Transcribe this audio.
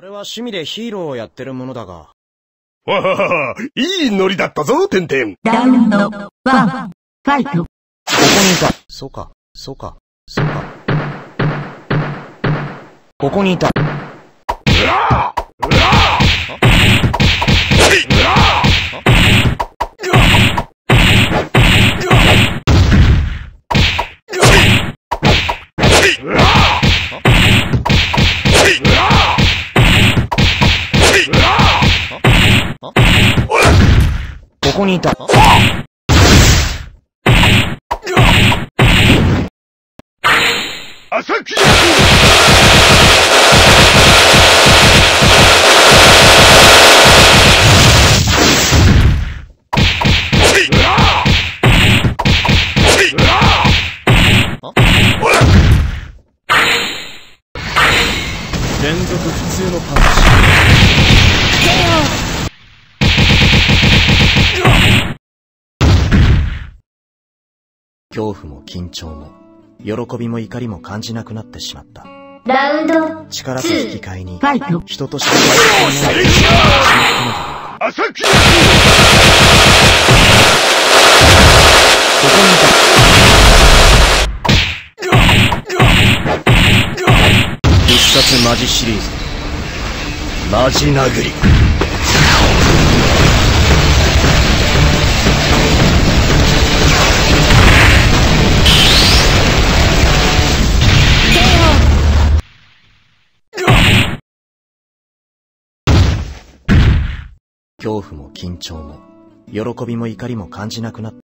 俺は趣味でヒーローをやってるものだが。わははは、いいノリだったぞ、てんてん。ラウンド、ワン、ファイト。ここにいた。そうか、そうか、そうか。ここにいた。ここにいた。朝木連続普通のパンチ。恐怖も緊張も、喜びも怒りも感じなくなってしまった。ラウンド力と引き換えに、人として大切な朝木ここにいた。必殺マジシリーズ。マジ殴り恐怖も緊張も喜びも怒りも感じなくなった。